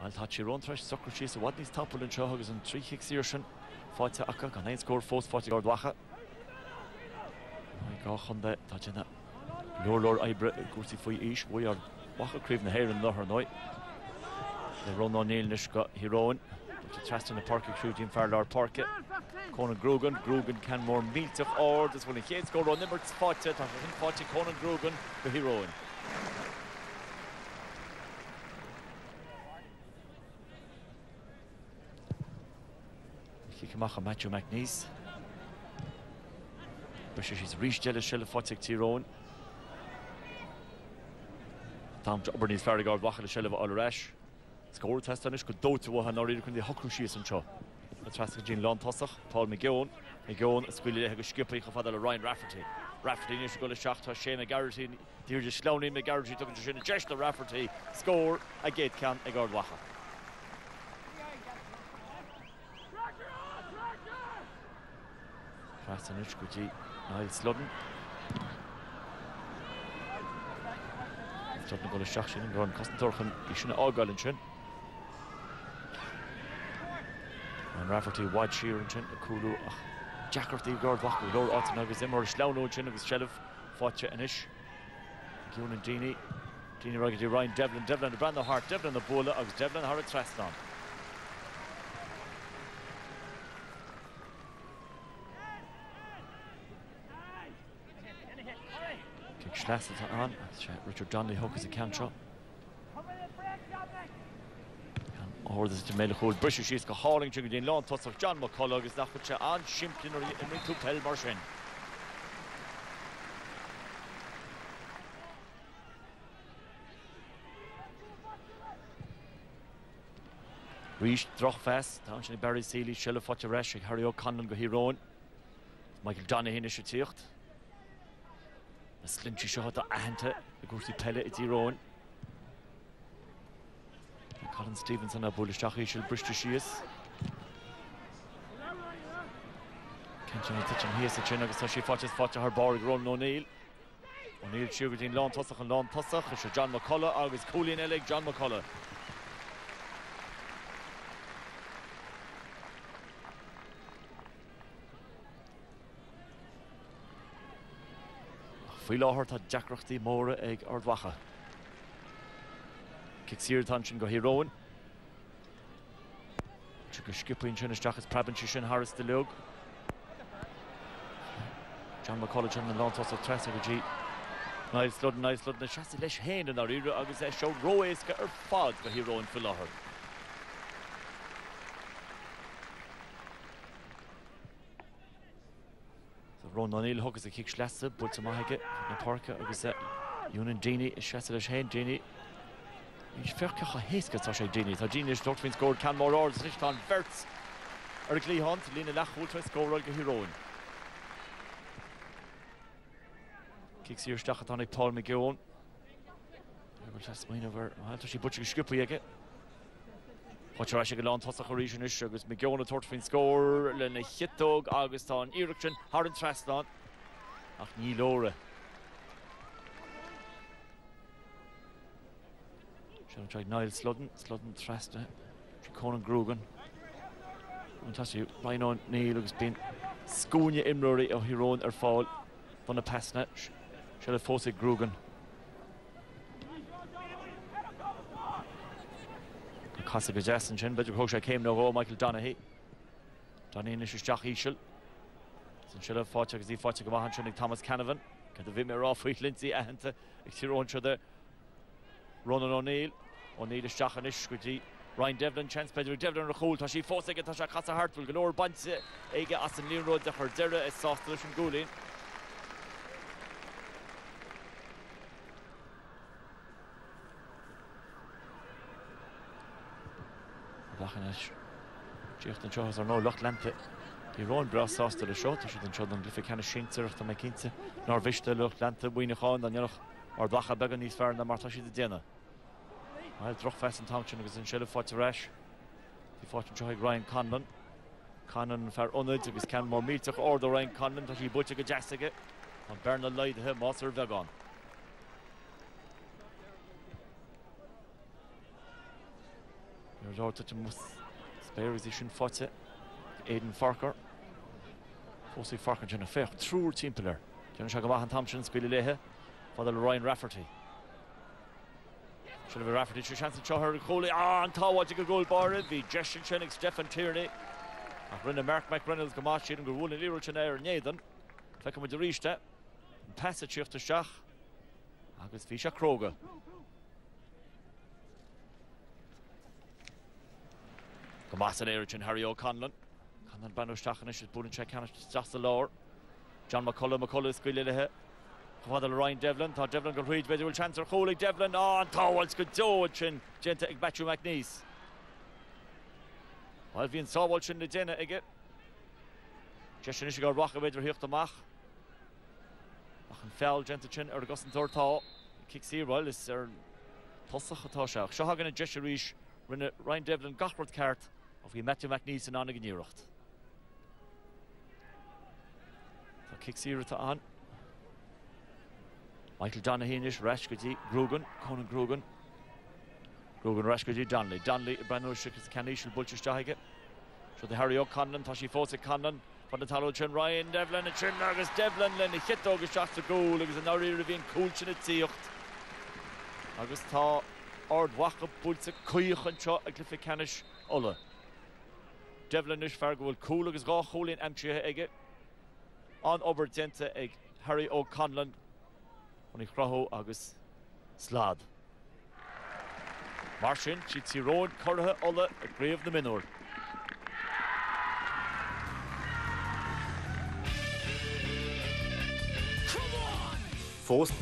Well tá sí run treis socr sí a wadnís tapú an seo agus an trí hiíir sin fáite acha gan éon scór fós fáte gáir dwacha. gá chunda tá sinna leorlór ebre gúsí faoi is bhui ar wacharíomh na héir an lethar 9. Le run ánéilnis go hiróin testin the park cruútín fearlar parke. Conan Grogan, Grogan can mór míteach ár, is bhfuil chéad go nimmert fáte tá hin fáte Conan Grogan go hiróin. Chiach a Matthew McNeese. Be sé sís rístelle sille fáte tíróin. Tá ober níos ferrigád wacha le sille all reis. Scóir testan is go dóta bh an áí chun dí hoú síos an seo. Na tre dín lá tasach, Paul me gceón i gceón scuile go skipaí go fadal a Ryan Rafferty. Rafferty is go le seachtá sé na Gartí dúr de sláí me Gartí tu sinna deist a Rafferty scór a géad cean ag gád wacha. Is gotí Niall Sludden. Start na go seach sin an gáin costorchan i sinna ágáilin sin. An Rafferty wide sheer an sin a coolú ach Jackartí gard wacha leir átain agus immar sleanó sin agus sellh fáte inis. Gún an Dini. Dini rugadí Ryan Devlin, Devlin a brand hart, Devlin na bóla agus Devlin har a trestán. An, Richard Donnelly hogus a cantra. Ordas de méile chuúil brise síos go háling go dín lá tosach John McCall agus nach se an siimplin in tú pell mar sin. Rís droch fest, tá sin Barry fáte reis ag Harry O'Connon go. Michael Donna hinine se tíocht. Na slintí seo a ahananta a gúsí pelle i tíróin. Colin Stevenson a búlisteach síl briste sios. Kensin an hías a sin agus tá sí fáte fáte th bar rom nónéil. O'Neil siúgur dín lá tosach Fuoi láthir tá Jackreachtaí móra ag ardhacha. Kick sir tan sin go hiróin. Tu go skippaín sin isteachchas preban sin Harris de leog. John McCollege an látá a tres go dí. Naislod naislod na se leis héin an áíre agus é seo roiéisca ar fád go hiróin fi láthair. Ron aníil hogus a kick slese bud sa maige na parka agus Júnan Dini is se leis héin Dini Ís fecha héisce tá sé Dini Tá Dine Dortfinn scór can mór á ri an verts ar a glíhant lína lechúiltre scóráil go hiróin. Kick sír stachatánnig Paul me geón. smaoinehar sí bute go sciúpa aige. Chá se go lá tosa choríisiis agus me geonna tuairtfinn scór le na chitóg agus tá an iireachtain Har an Trestán ach ní lóra. Se treid Niall Sludden, Sludden Tresta, Conan Grogan. An tasú Ryan Neil agus bin scúne imróí ó hirón ar fáil fan na pesna se le fósa Grogan. Casa go Jason sin, beidir sé céim nó bh Michael Donahí. Donine is deach íisiil. San si fáte agus í fáte go Thomas Canavan, chu a bhí mé ráfuil lintí ahananta ag tírónse de Ronan O'Neil O'Neil is deachan is gotí Ryan Devlin chance beidir Devlin a choúil tá sí fósaige tá se casa hartfuil go leir banse ige as an líonróid is gúlín. Bachan Tíocht an seochas ar nó locht lente. Í ráin brasásta le seo si an seo an glyfa cena sinteachta me cinnte ná bhiiste lucht lente buoineáin an neoch ar bacha began níos fear na martá si de déna. Well droch fest an tamsin agus an sile fáte reis. Bhí fáin seo Ryan Conlan. Canan fear onid agus cean mór míteach orda Ryan Conlan tá sí bute go deige an berna leidethe más ar bheagán. Ar dáirta te mus spéir í sin fáte éan farcar. Fósaí farcar tena fech trúr timpplair. Tena se go bhahan Thompson scuile léthe le Ryan Rafferty. Sin bh Rafferty trí sean teir chola an táhaide go ggóil bar hí Jean sinnig Stephen Tierney a rinne Mark McReynolds go máid an gur bhúna líú sin ar néan fe mu de ríiste pesa tíochtta seach agus bhí se. Go más an éir sin Harry O'Conlan Can an banúteachchan is búin se cean just. John McCullough McCullough scuilethe Chá Ryan Devlin tá Devlin go chuid beidir chancer chola Devlin á an táhail go dóid genta ag níos. Weil hín sáháil sin na déine ige. Je sin is go racha beidir hiocht amach. Ach an fell genta sin ar gas an síhil is ar tosachatá seach. Seo hagan Ryan Devlin gachbord ceart of hí mete meach níos an anna gníirecht. Tá kick sírata an. Michael Donnahéis reis gotí grúgan conan grúgan. Grúgan reis gotí Danley. Danley i brenú si caníisiil bulteteige. Su de Harry O'Cannon tá sí fósa canan fan na talú sin Ryan Devlin a sin agus Devlin lena chitó agus seach a gúil agus an áíir a bhíon cúilsin na tíocht. Agus tá ardhacha búlta cuiochan seo a glufa canis óla. Devlin is Fargo cool agus gá cholín amtrithe ige an oberdente ag Harry O'Conlan an i chrathó agus slád. Mar sin si tíróin chothe ola aréomh na minúir. Fós